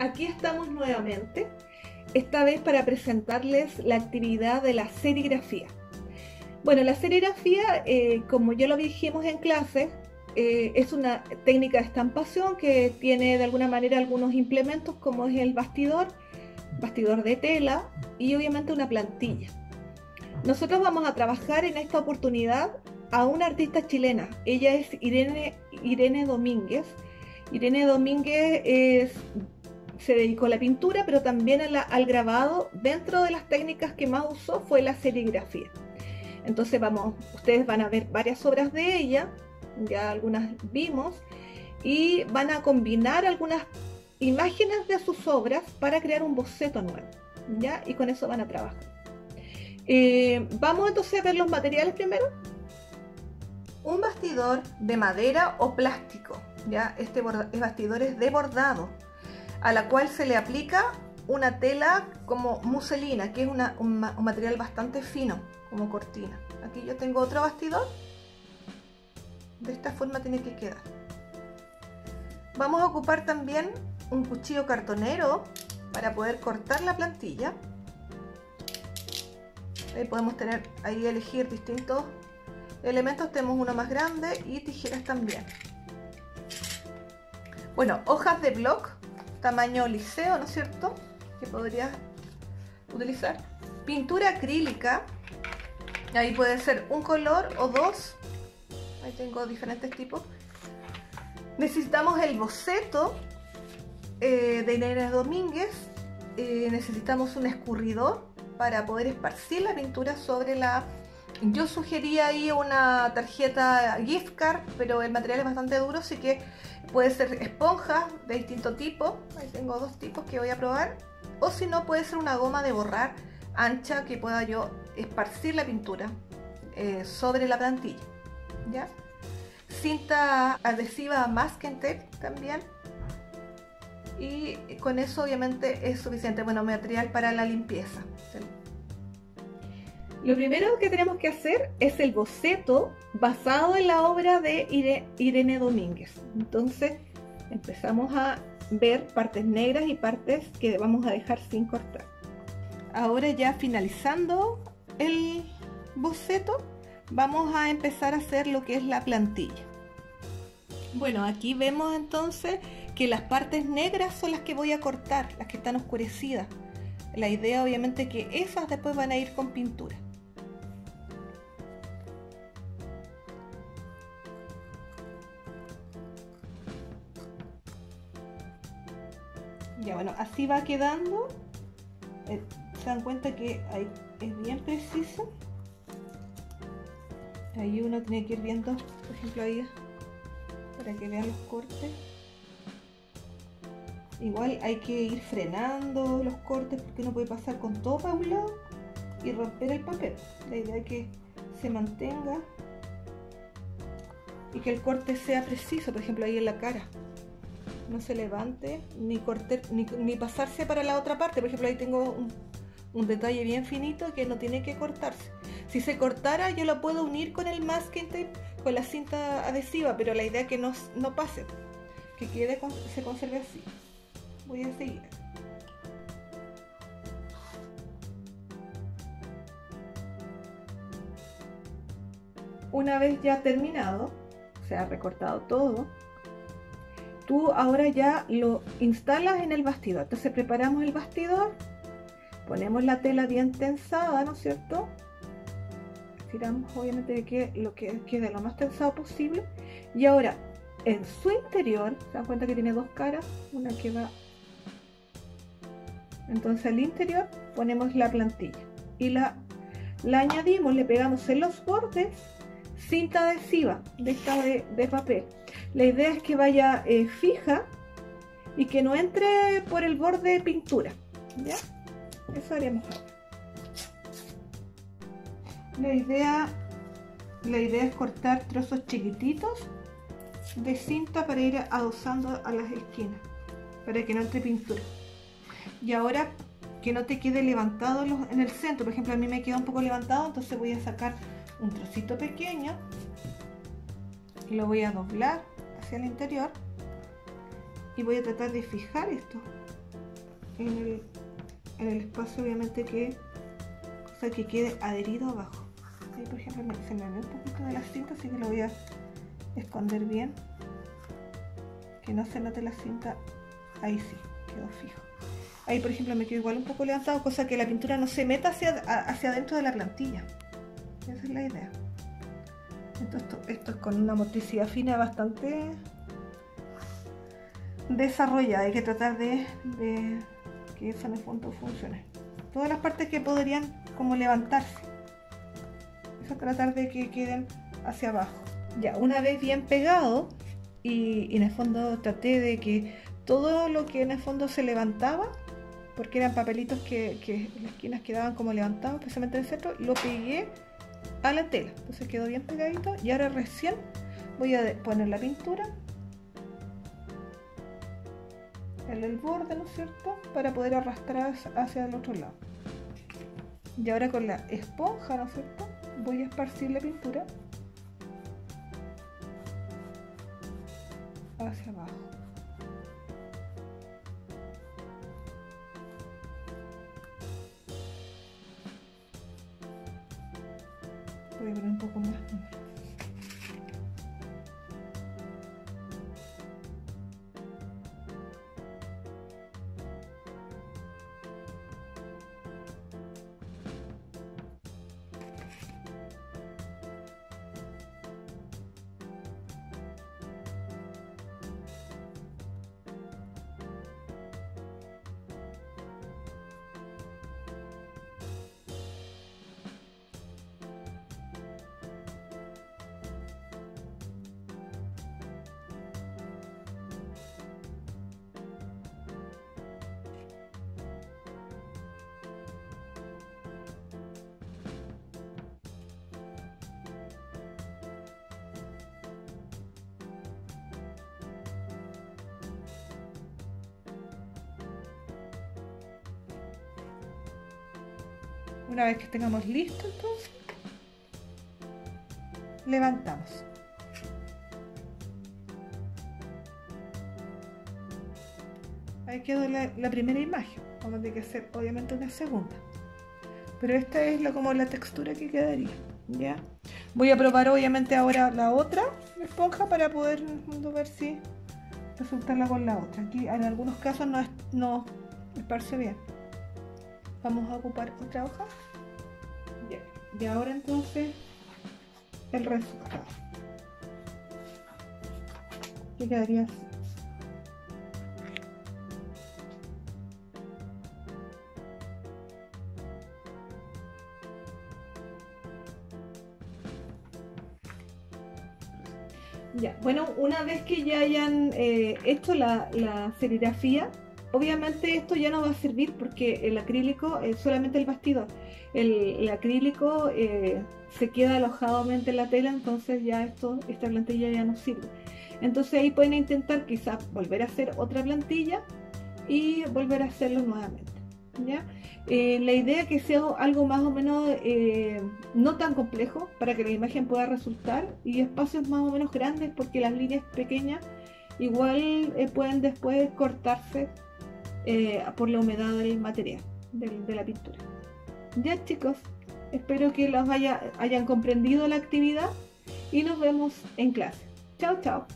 aquí estamos nuevamente, esta vez para presentarles la actividad de la serigrafía. Bueno, la serigrafía, eh, como ya lo dijimos en clase, eh, es una técnica de estampación que tiene de alguna manera algunos implementos como es el bastidor, bastidor de tela y obviamente una plantilla. Nosotros vamos a trabajar en esta oportunidad a una artista chilena. Ella es Irene, Irene Domínguez. Irene Domínguez se dedicó a la pintura, pero también al grabado. Dentro de las técnicas que más usó fue la serigrafía. Entonces vamos, ustedes van a ver varias obras de ella, ya algunas vimos, y van a combinar algunas imágenes de sus obras para crear un boceto nuevo, ¿ya? Y con eso van a trabajar. Eh, vamos entonces a ver los materiales primero. Un bastidor de madera o plástico, ¿ya? Este bastidor es de bordado, a la cual se le aplica una tela como muselina, que es un, material bastante fino, como cortina. Aquí yo tengo otro bastidor. De esta forma tiene que quedar. Vamos a ocupar también un cuchillo cartonero para poder cortar la plantilla. Ahí podemos tener ahí elegir distintos elementos. Tenemos uno más grande y tijeras también. Bueno, hojas de bloc, tamaño liceo, ¿no es cierto? Que podrías utilizar. Pintura acrílica, ahí puede ser un color o dos. Ahí tengo diferentes tipos. Necesitamos el boceto eh, de Inés Domínguez. Eh, necesitamos un escurridor para poder esparcir la pintura sobre la... Yo sugería ahí una tarjeta gift card, pero el material es bastante duro, así que puede ser esponja de distinto tipo. Ahí tengo dos tipos que voy a probar. O si no, puede ser una goma de borrar ancha que pueda yo esparcir la pintura eh, sobre la plantilla. ¿ya? Cinta adhesiva masking tape también y con eso obviamente es suficiente, bueno, material para la limpieza. Lo primero que tenemos que hacer es el boceto basado en la obra de Irene Domínguez. Entonces empezamos a ver partes negras y partes que vamos a dejar sin cortar. Ahora ya finalizando el boceto, vamos a empezar a hacer lo que es la plantilla. Bueno, aquí vemos entonces que las partes negras son las que voy a cortar, las que están oscurecidas. La idea obviamente que esas después van a ir con pintura. Así va quedando. Eh, se dan cuenta que es bien preciso. Ahí uno tiene que ir viendo, por ejemplo ahí, para que vean los cortes. Igual hay que ir frenando los cortes porque no puede pasar con todo para un lado y romper el papel. La idea es que se mantenga y que el corte sea preciso, por ejemplo ahí en la cara. No se levante ni, corte, ni, pasarse para la otra parte. Por ejemplo ahí tengo un, detalle bien finito que no tiene que cortarse. Si se cortara yo lo puedo unir con el masking tape, con la cinta adhesiva, pero la idea es que no, no pase, que quede, se conserve así voy a seguir. Una vez ya terminado, se ha recortado todo, tú ahora ya lo instalas en el bastidor. Entonces preparamos el bastidor, ponemos la tela bien tensada, ¿no es cierto? Tiramos obviamente que lo que quede lo más tensado posible. Y ahora en su interior, se dan cuenta que tiene dos caras, una que va entonces al interior ponemos la plantilla y la, la añadimos, le pegamos en los bordes cinta adhesiva de esta de, papel. La idea es que vaya eh, fija y que no entre por el borde de pintura. ¿Ya? Eso haremos. La idea, la idea es cortar trozos chiquititos de cinta para ir adosando a las esquinas, para que no entre pintura y ahora que no te quede levantado en el centro por ejemplo a mí me queda un poco levantado entonces voy a sacar un trocito pequeño y lo voy a doblar hacia el interior y voy a tratar de fijar esto en el, en el espacio obviamente que, cosa que quede adherido abajo. Ahí por ejemplo se me ve un poquito de la cinta, así que lo voy a esconder bien. Que no se note la cinta, ahí sí, quedó fijo. Ahí por ejemplo me quedó igual un poco levantado, cosa que la pintura no se meta hacia, hacia adentro de la plantilla. Esa es la idea. Esto, esto, es con una motricidad fina bastante desarrollada. Hay que tratar de, que eso en el fondo funcione. Todas las partes que podrían como levantarse. Eso tratar de que queden hacia abajo. Ya, una vez bien pegado y, en el fondo traté de que todo lo que en el fondo se levantaba, porque eran papelitos que, que las esquinas quedaban como levantados, especialmente en el centro, lo pegué a la tela. Entonces quedó bien pegadito y ahora recién voy a poner la pintura en el borde, ¿no es cierto? Para poder arrastrar hacia el otro lado. Y ahora con la esponja, ¿no es cierto? Voy a esparcir la pintura hacia abajo. Un poco más Una vez que tengamos listo entonces, levantamos. Ahí quedó la, primera imagen. Vamos a tener que hacer obviamente una segunda. Pero esta es la, como la textura que quedaría. ¿ya? Voy a probar obviamente ahora la otra esponja para poder ver si resulta con la otra. Aquí en algunos casos no, no esparce bien. Vamos a ocupar otra hoja. Y ahora entonces el resultado. ¿Qué quedaría así? Ya, bueno, una vez que ya hayan eh, hecho la, la serigrafía, Obviamente esto ya no va a servir porque el acrílico es solamente el bastidor. El, acrílico eh, se queda alojado en la tela, entonces ya esto, esta plantilla ya no sirve. Entonces ahí pueden intentar quizás volver a hacer otra plantilla y volver a hacerlo nuevamente. ¿ya? Eh, la idea es que sea algo más o menos eh, no tan complejo para que la imagen pueda resultar y espacios más o menos grandes porque las líneas pequeñas igual pueden después cortarse eh, por la humedad del material, de, la pintura. Ya chicos, espero que los haya, hayan comprendido la actividad y nos vemos en clase. Chao, chao.